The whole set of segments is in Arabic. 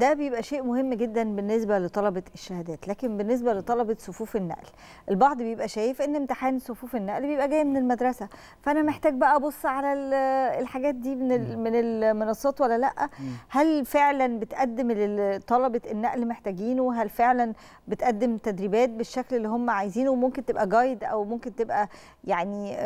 ده بيبقى شيء مهم جدا بالنسبة لطلبة الشهادات لكن بالنسبة لطلبة صفوف النقل البعض بيبقى شايف إن امتحان صفوف النقل بيبقى جاي من المدرسة فأنا محتاج بقى أبص على ال- الحاجات دي من من المنصات ولا لأ؟ هل فعلا بتقدم اللي طلبة النقل محتاجينه؟ هل فعلا بتقدم تدريبات بالشكل اللي هم عايزينه؟ وممكن تبقى جايد أو ممكن تبقى يعني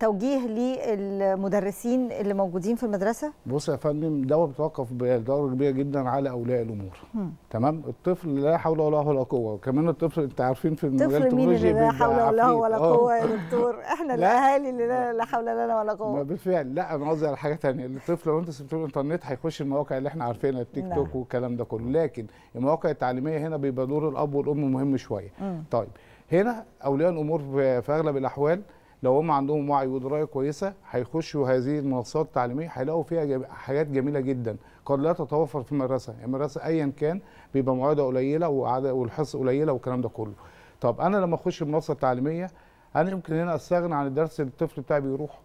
توجيه للمدرسين اللي موجودين في المدرسة؟ بص يا فندم ده بيتوقف بدرجه كبيره جدا على أولياء الأمور مم. تمام الطفل لا حول ولا قوه ولا قوة كمان الطفل أنت عارفين في المجال التكنولوجي اللي لا حول ولا. ولا آه. قوة يا دكتور إحنا لا. الأهالي اللي لا حول لنا ولا ما قوة بالفعل لا أنا قصدي على حاجة ثانية الطفل لو أنت سبت له الإنترنت هيخش المواقع اللي إحنا عارفينها التيك نعم. توك والكلام ده كله لكن المواقع التعليمية هنا بيبقى دور الأب والأم مهم شوية مم. طيب هنا أولياء الأمور في أغلب الأحوال لو هم عندهم وعي ودرايه كويسة هيخشوا هذه المنصات التعليمية هيلاقوا فيها جم... حاجات جميلة جدا. قد لا تتوفر في المدرسة. المدرسة ايا كان بيبقى موعدها قليلة وعدد والحصص قليلة والكلام ده كله. طب أنا لما أخش المنصة التعليمية أنا يمكن هنا أستغنى عن الدرس اللي الطفل بتاعي بيروحه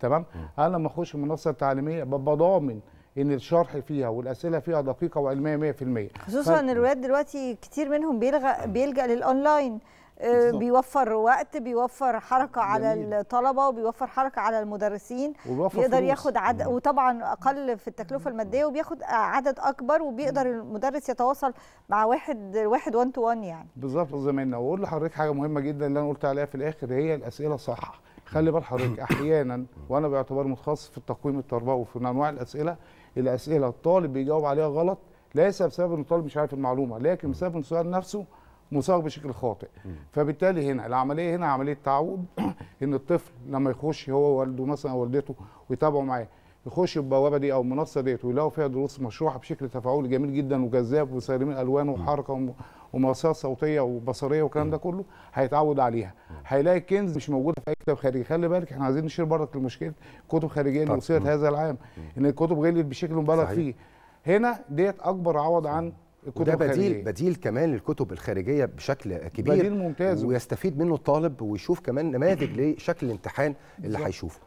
تمام؟ أنا لما أخش المنصة التعليمية ببقى ضامن إن الشرح فيها والأسئلة فيها دقيقة وعلمية 100% خصوصا ف- ان الولاد دلوقتي كتير منهم بيلغى بيلجأ للأونلاين. آه،. بيوفر وقت بيوفر حركة على جميل. الطلبة وبيوفر حركة على المدرسين. وبيوفر بيقدر فلوس. ياخد عدد وطبعا أقل في التكلفة المادية وبياخد عدد أكبر وبيقدر المدرس يتواصل مع واحد واحد 1 تو 1 يعني. بالظبط زميلنا. وأقول لحضرتك حاجة مهمة جدا اللي أنا قلت عليها في الآخر هي الأسئلة صح خلي بال حضرتك أحيانا وأنا باعتباري متخصص في التقويم التربوي وفي أنواع الأسئلة الأسئلة الطالب بيجاوب عليها غلط ليس بسبب إن الطالب مش عارف المعلومة لكن بسبب إن السؤال نفسه مصاغ بشكل خاطئ. فبالتالي هنا العملية هنا عملية تعود إن الطفل لما يخش هو ووالده مثلا أو والدته ويتابعوا معاه يخش البوابه دي أو المنصه ديت ويلاقوا فيها دروس مشروحة بشكل تفاعلي جميل جدا وجذاب وسالمين الوان وحركة وم- ومؤثرات صوتية وبصرية والكلام ده كله هيتعود عليها. هيلاقي كنز مش موجودة في أي كتاب خارجي. خلي بالك إحنا عايزين نشير برضك لمشكلة كتب خارجية اللي. وصلت هذا العام إن الكتب غليت بشكل مبالغ. فيه. هنا ديت أكبر عوض عن الكتب وده بديل الخارجية. بديل كمان للكتب الخارجية بشكل كبير. بديل ممتاز. ويستفيد منه الطالب ويشوف كمان نماذج لشكل الامتحان اللي. هيشوفه.